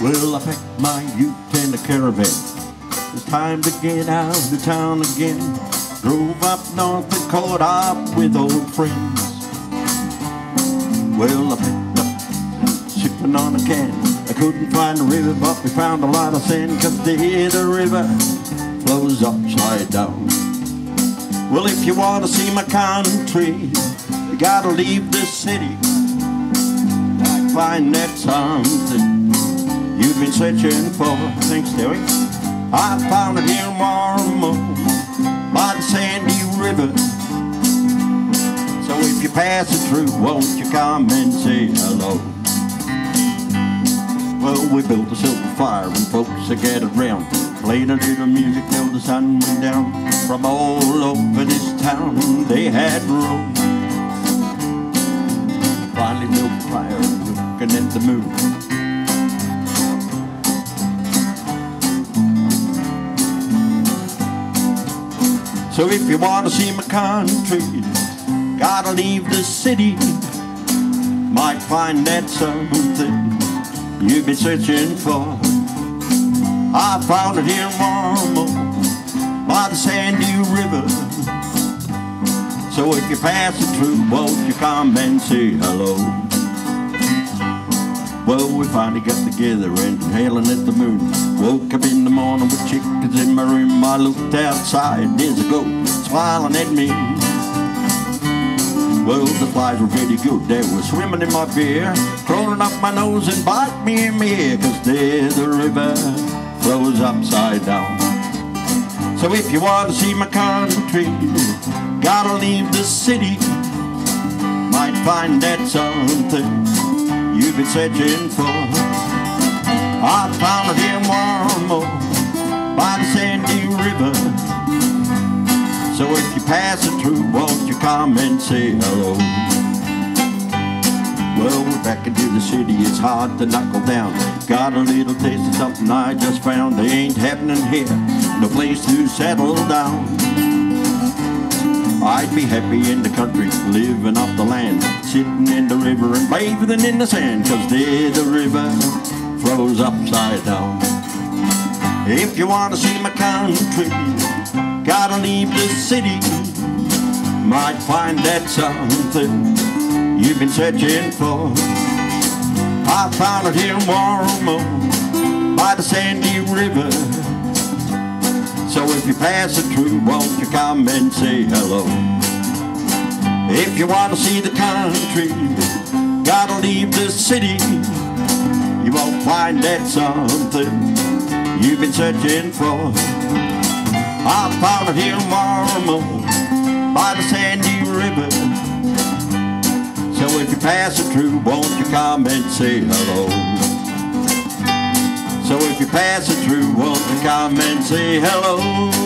Well, I packed my youth in a caravan. It's time to get out of the town again. Drove up north and caught up with old friends. Well, I picked up shipping on a can. I couldn't find the river, but we found a lot of sand. Cause there the river flows upside down. Well, if you want to see my country, you gotta leave the city. I find that something you've been searching for. Thanks, Terry. I found it here in Warmo by the Sandy River. So if you pass it through, won't you come and say hello? Well, we built a silver fire and folks that gathered round Played a little music till the sun went down From all over this town they had room Finally a fire looking at the moon So if you want to see my country Gotta leave the city. Might find that something You've been searching for. I found it here Warmo By the Sandy River. So if you pass it through Won't you come and say hello well, we finally got together and hailing at the moon. Woke up in the morning with chickens in my room. I looked outside, there's a goat smiling at me. Well, the flies were pretty good. They were swimming in my beer, crawling up my nose and bite me in my ear. Cause there the river flows upside down. So if you want to see my country, gotta leave the city. Might find that something you've been searching for. I it here in Warmo by the Sandy River. So if you pass it through, won't you come and say hello? Well, we're back into the city, it's hard to knuckle down. Got a little taste of something I just found. They ain't happening here, no place to settle down. I'd be happy in the country, living off the land, sitting in the river and bathing in the sand, cause there the river flows upside down. If you want to see my country, gotta leave the city. Might find that something you've been searching for. I found it here in Warmo by the Sandy River. You pass it through, won't you come and say hello? If you want to see the country, gotta leave the city. You won't find that something you've been searching for. I it here in by the Sandy River. So if you pass it through, won't you come and say hello? So if you pass it through, won't you come and say hello?